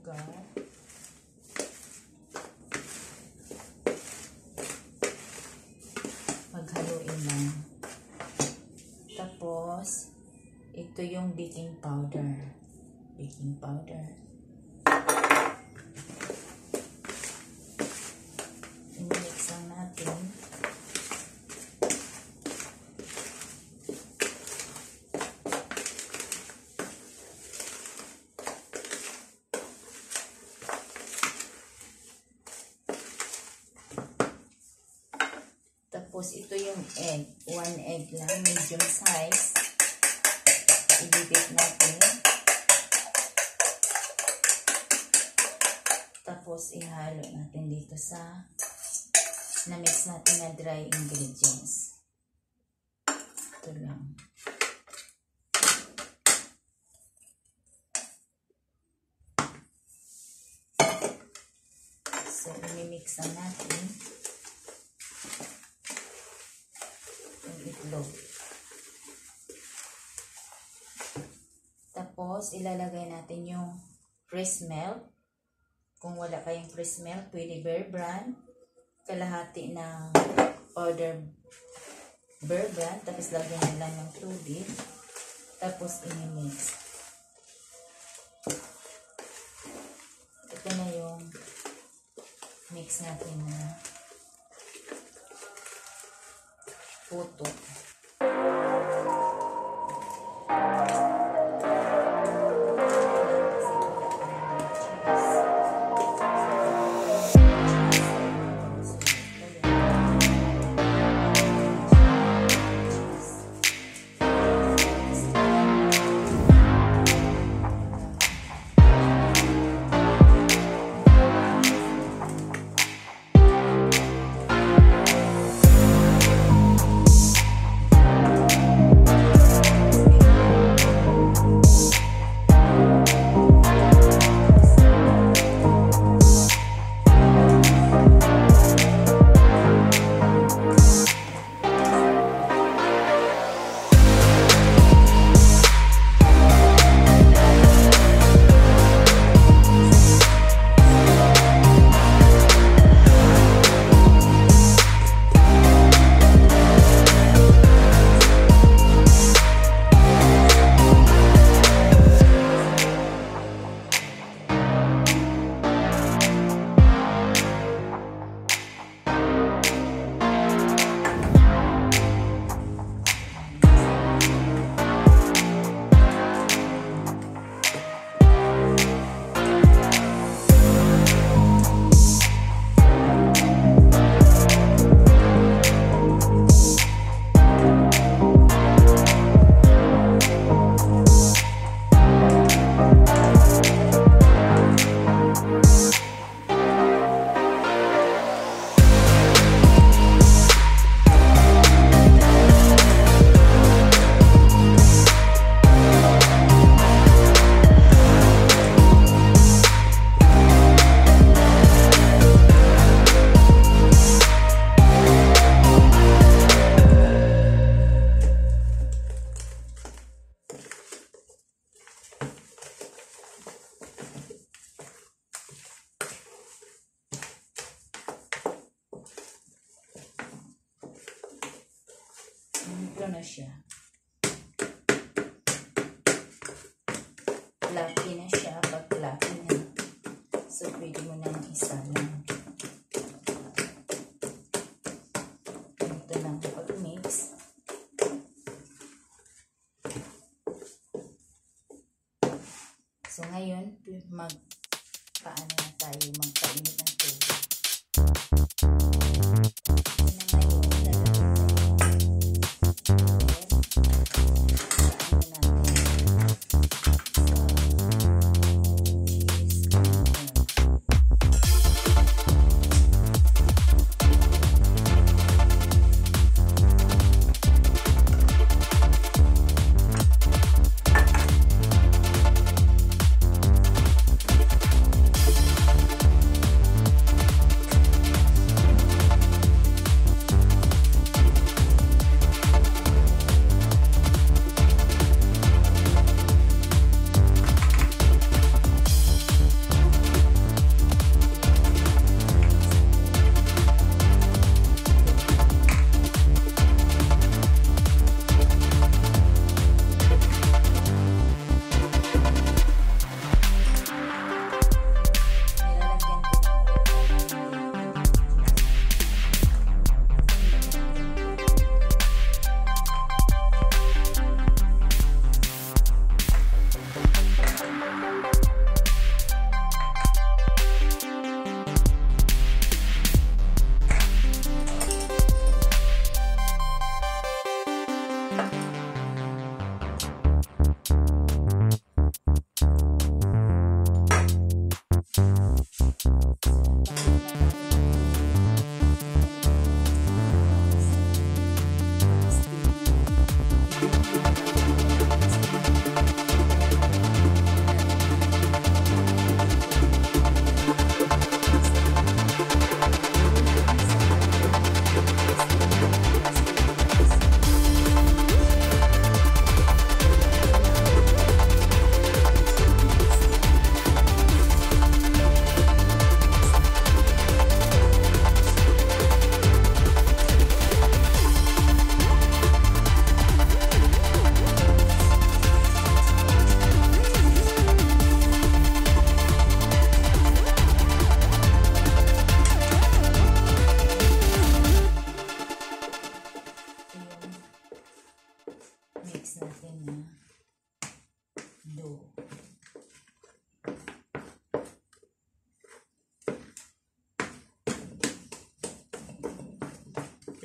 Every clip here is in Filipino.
sugar. Paghaluin lang. Tapos, ito yung baking powder. Baking powder. Tapos ito yung egg. One egg lang, medium size. Ibibit natin. Tapos ihalo natin dito sa na-mix natin na dry ingredients. Ito lang. So, imimix na natin. Itlog. Tapos, ilalagay natin yung fresh milk. Kung wala kayong fresh milk, pwede bear brand. Kalahati ng order bear brand. Tapos, lagyan lang ng tubig. Tapos, inimix. Ito na yung mix natin na puto. Ito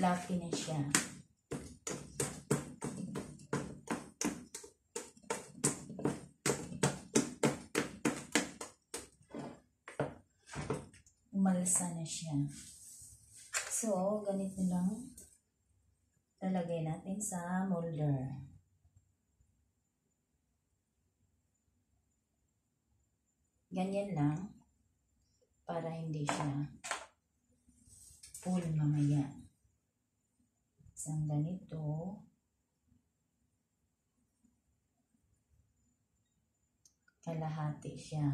fluffy na siya. Umalsa na siya. So, ganito lang lalagay natin sa molder. Ganyan lang para hindi siya full mamaya. Isang ganito. Kalahati siya.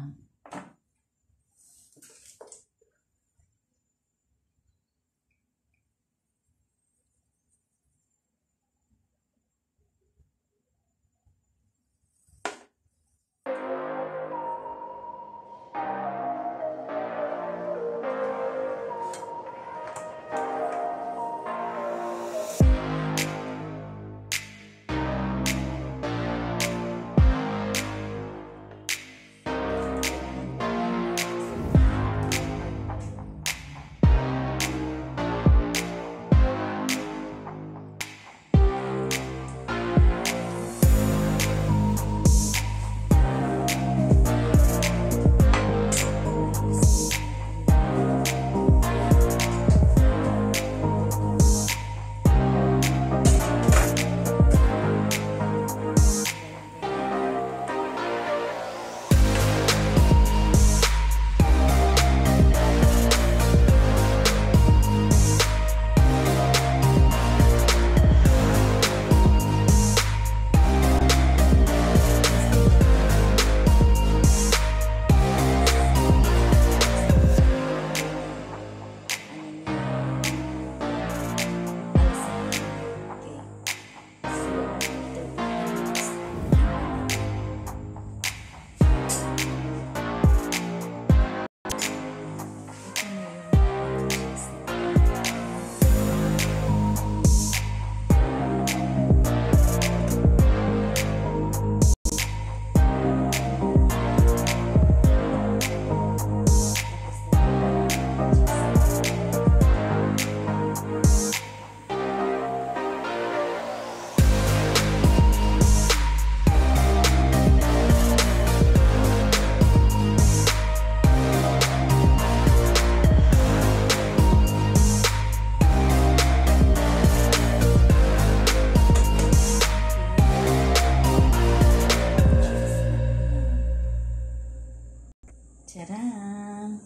Charan!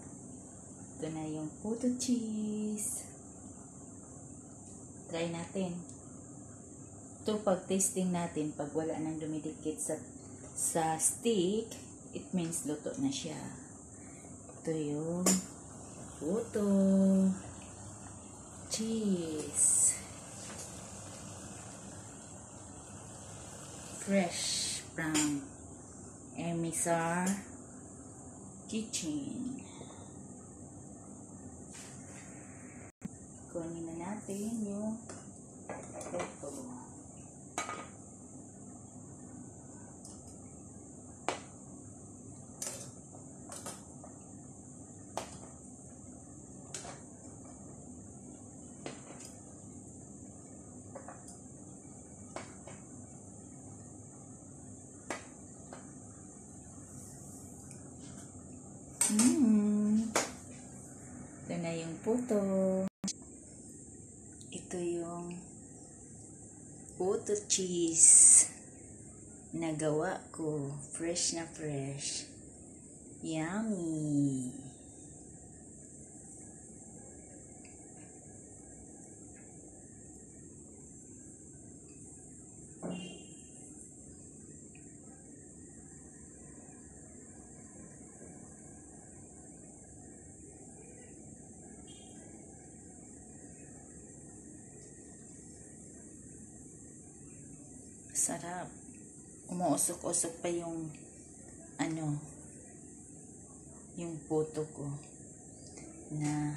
Ito na yung puto cheese. Try natin. Ito pag tasting natin, pag wala nang dumidikit sa, sa stick, it means luto na siya. Ito yung puto cheese. Fresh from Emisar kitchen. Kunin na natin yung ito. Mm. Ito puto. Ito yung puto cheese na gawa ko. Fresh na fresh. Yummy! Sarap. Umuusok-usok pa yung ano yung puto ko na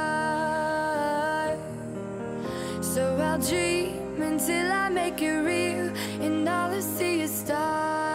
I'll dream until I make it real. And all I see is stars.